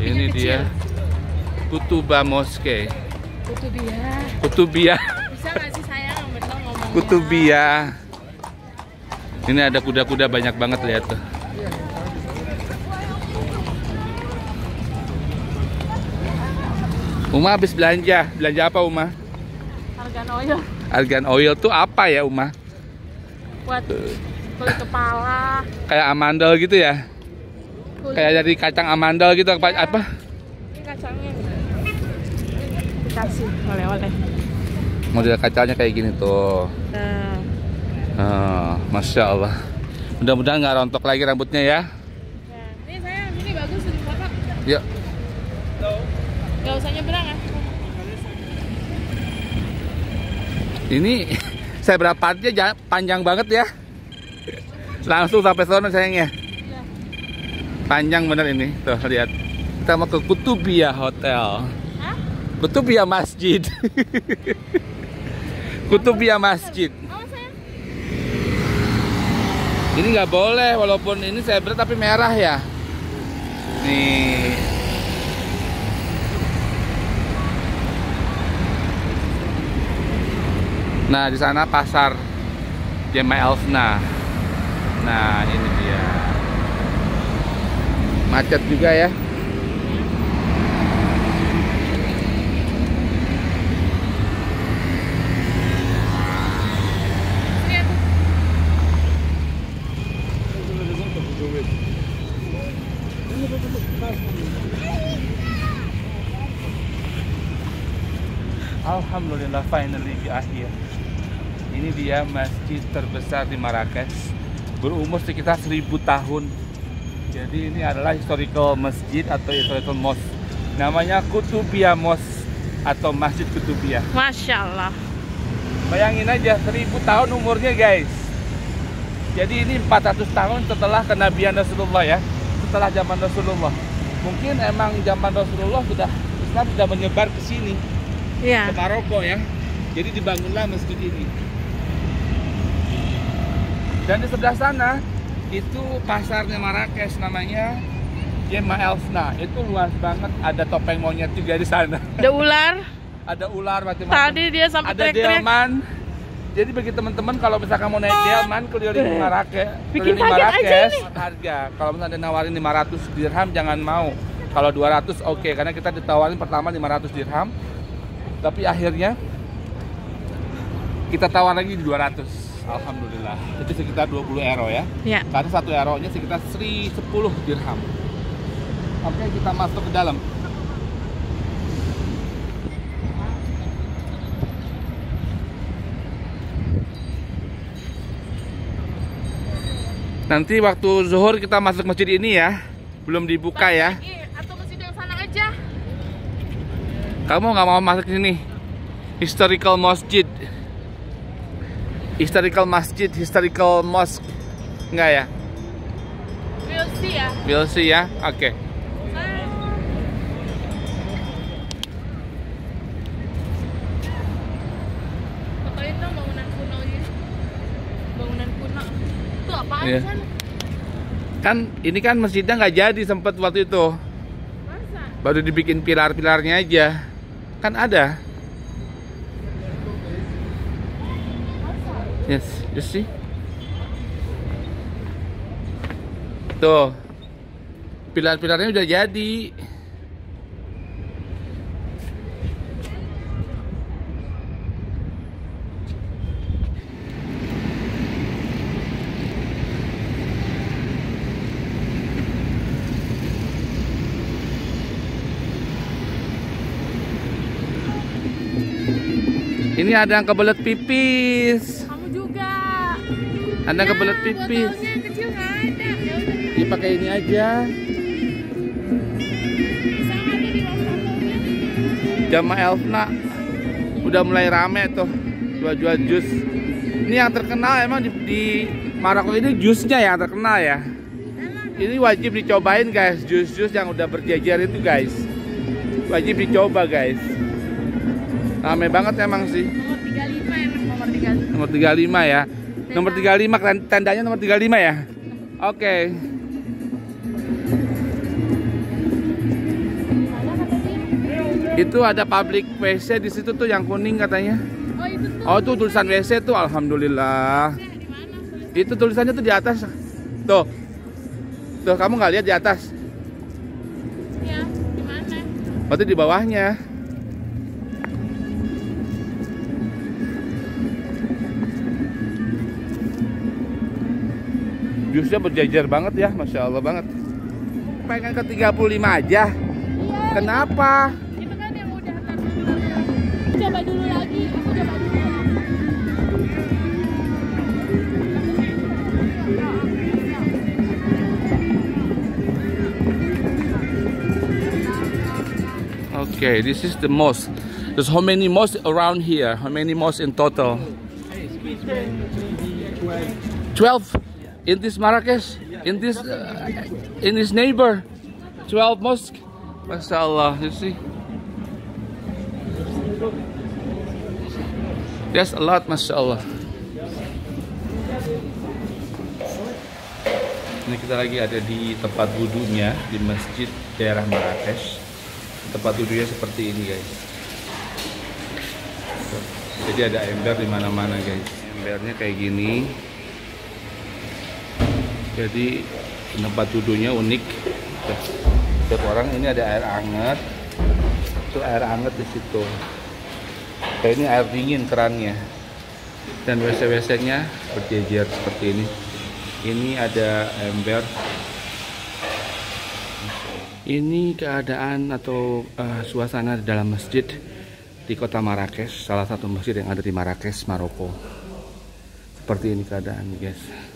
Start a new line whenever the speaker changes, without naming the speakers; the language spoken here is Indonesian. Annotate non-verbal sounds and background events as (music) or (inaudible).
ini
kecil.
dia Kutuba Moske.
Kutubia.
Kutubia,
Bisa nggak sih sayang bener ngomongnya?
Kutubia. Ini ada kuda-kuda banyak banget lihat tuh. Uma habis belanja. Belanja apa Uma?
Argan oil
Argan oil tuh apa ya Uma?
buat kulit kepala,
Kayak amandel gitu ya?
Kulit
Kayak dari kacang amandel gitu apa? apa?
ini kacangnya. Dikasih oleh-oleh.
Model kacangnya kayak gini tuh.
Nah,
Oh, Masya Allah. Mudah-mudahan nggak rontok lagi rambutnya ya.
nah, ini sayang, ini bagus di foto.
Yuk.
Gak usah nyebrang ya.
Ini saya (laughs) berapatnya ja- panjang banget ya. Langsung sampai sana sayangnya. Panjang bener ini. Tuh lihat. Kita mau ke Kutubia Hotel.
Hah?
Kutubia Masjid. (laughs) Kutubia Masjid. Ini nggak boleh walaupun ini saya berat tapi merah ya. Nih. Nah di sana pasar Jema Elfna. Nah ini dia. Macet juga ya. Alhamdulillah finally di akhir. Ini dia masjid terbesar di Marrakesh berumur sekitar 1000 tahun. Jadi ini adalah historical masjid atau historical mosque. Namanya Kutubia Mosque atau Masjid Kutubia.
Masya Allah.
Bayangin aja 1000 tahun umurnya guys. Jadi ini 400 tahun setelah kenabian Rasulullah ya. Setelah zaman Rasulullah. Mungkin emang zaman Rasulullah sudah Islam sudah menyebar ke sini
Iya.
ke Maroko ya. Jadi dibangunlah masjid ini. Dan di sebelah sana itu pasarnya Marrakesh namanya Jema Elfna. Itu luas banget, ada topeng monyet juga di sana.
Ada ular. (laughs)
Ada ular macam-macam.
Tadi dia sampai
ada
teriak-teriak.
delman. Jadi bagi teman-teman kalau misalkan mau naik delman keliling Marrakesh,
Bikin
keliling Marrakesh, harga. Kalau misalnya ada nawarin 500 dirham jangan mau. Kalau 200 oke karena kita ditawarin pertama 500 dirham. Tapi akhirnya kita tawar lagi di 200. Alhamdulillah. Itu sekitar 20 euro ya.
Ya.
Karena satu euro-nya sekitar 1010 dirham. Oke, kita masuk ke dalam. Nanti waktu zuhur kita masuk masjid ini ya. Belum dibuka ya.
Atau masjid yang sana aja.
Kamu nggak mau masuk sini? Historical masjid. Historical masjid, historical mosque. Enggak ya?
We'll see ya.
We'll see ya. Oke.
Sayang. Fotoin dong bangunan kuno. Bangunan kuno. Itu apaan
Iya.
di sana?
Kan ini kan masjidnya nggak jadi sempat waktu itu.
Masa?
Baru dibikin pilar-pilarnya aja. Kan ada. Yes, you see? Tuh. Pilar-pilarnya udah jadi. Ini ada yang kebelet pipis. Ada yang kebelet pipis.
Ya udah.
Dipakai ini aja. Jama Elfna udah mulai rame tuh jual-jual jus. Ini yang terkenal emang di, di Maroko ini jusnya yang terkenal ya. Ini wajib dicobain guys, jus-jus yang udah berjejer itu guys. Wajib dicoba guys. Rame banget emang sih.
Nomor 35 enak nomor 35.
Nomor 35 ya. Nomor 35 ten- tendanya nomor 35 ya. Oke. Itu ada public WC di situ tuh yang kuning katanya.
Oh itu tuh.
Oh, tuh tulisan WC tuh alhamdulillah. Itu tulisannya tuh di atas. Tuh. Tuh, kamu nggak lihat di atas.
Ya, di mana?
Berarti di bawahnya. Jusnya berjejer banget ya, Masya Allah banget. Pengen ke 35 aja.
Iya.
Kenapa?
Itu kan yang udah dulu. Coba dulu lagi. Aku coba dulu.
Okay, this is the mosque. There's how many mosques around here? How many mosques in total? 12 in this Marrakesh, in this uh, in this neighbor, 12 mosques. Mashallah, you see. There's a lot, mashallah. Ini kita lagi ada di tempat wudhunya di masjid daerah Marrakesh. Tempat wudhunya seperti ini, guys. Jadi ada ember di mana-mana, guys. Embernya kayak gini. Jadi tempat wudhunya unik. Setiap orang ini ada air hangat. Itu air hangat di situ. Kayak ini air dingin kerannya. Dan WC-WC-nya berjejer seperti ini. Ini ada ember. Ini keadaan atau eh, suasana di dalam masjid di kota Marrakesh, salah satu masjid yang ada di Marrakesh, Maroko. Seperti ini keadaan, guys.